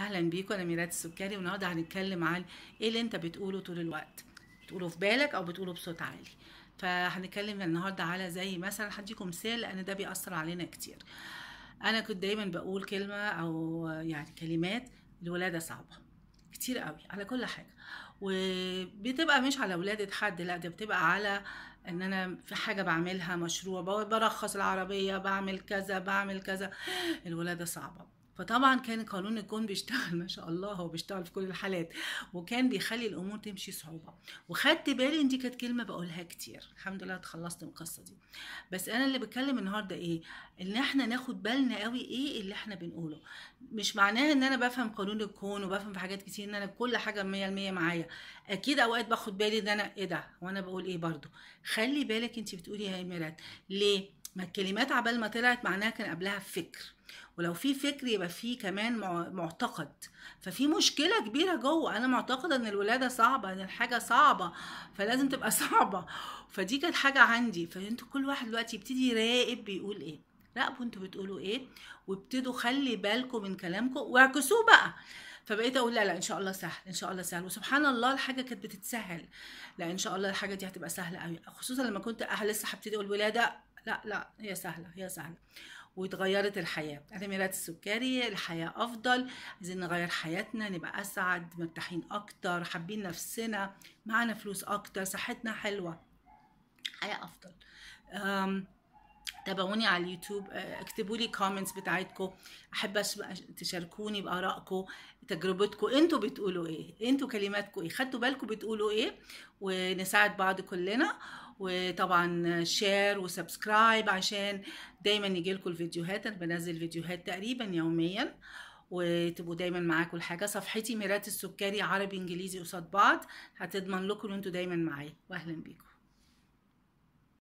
أهلا بيكم أنا ميرات السكري والنهارده هنتكلم عن إيه اللي أنت بتقوله طول الوقت. بتقوله في بالك أو بتقوله بصوت عالي. فهنتكلم النهارده على زي مثلا هديكم مثال لأن ده بيأثر علينا كتير. أنا كنت دايما بقول كلمة أو يعني كلمات الولادة صعبة. كتير قوي على كل حاجة. وبتبقى مش على ولادة حد لأ ده بتبقى على إن أنا في حاجة بعملها مشروع برخص العربية بعمل كذا بعمل كذا. الولادة صعبة. فطبعا كان قانون الكون بيشتغل ما شاء الله هو بيشتغل في كل الحالات. وكان بيخلي الأمور تمشي صعوبة. وخدت بالي إن دي كانت كلمة بقولها كتير. الحمد لله اتخلصت من القصة دي. بس أنا اللي بتكلم النهارده إيه؟ إن إحنا ناخد بالنا قوي إيه اللي إحنا بنقوله. مش معناها إن أنا بفهم قانون الكون وبفهم في حاجات كتير إن أنا كل حاجة 100% معايا. أكيد أوقات باخد بالي إن أنا إيه ده؟ وأنا بقول إيه برضو خلي بالك أنت بتقولي يا إميرات ليه؟ ما الكلمات عبال ما طلعت معناها كان قبلها فكر. ولو في فكر يبقى في كمان معتقد. ففي مشكلة كبيرة جوه. أنا معتقدة إن الولادة صعبة إن الحاجة صعبة فلازم تبقى صعبة. فدي كانت حاجة عندي. فأنتوا كل واحد دلوقتي يبتدي يراقب بيقول إيه؟ راقبوا أنتوا بتقولوا إيه؟ وابتدوا خلي بالكم من كلامكم. واعكسوه بقى. فبقيت أقول لا لا إن شاء الله سهل إن شاء الله سهل. وسبحان الله الحاجة كانت بتتسهل. لا إن شاء الله الحاجة دي هتبقى سهلة قوي خصوصا لما كنت لسه هبتدي أقول ولادة لا لا هي سهلة هي سهلة. واتغيرت الحياة ميرات السكري الحياة أفضل. عايزين نغير حياتنا نبقى أسعد مرتاحين أكتر حابين نفسنا معانا فلوس أكتر صحتنا حلوة. حياة أفضل. تابعوني على اليوتيوب اكتبوا لي comments بتاعتكم أحب تشاركوني بآرائكم تجربتكم أنتوا بتقولوا إيه؟ أنتوا كلماتكم إيه؟ خدتوا بالكم بتقولوا إيه؟ ونساعد بعض كلنا. وطبعا share و subscribe عشان دايما يجي لكم الفيديوهات. أنا بنزل فيديوهات تقريبا يوميا. وتبقوا دايما معاكم الحاجة. صفحتي ميرات السكري عربي إنجليزي قصاد بعض. هتضمن لكم إن أنتوا دايما معايا. واهلا بيكم.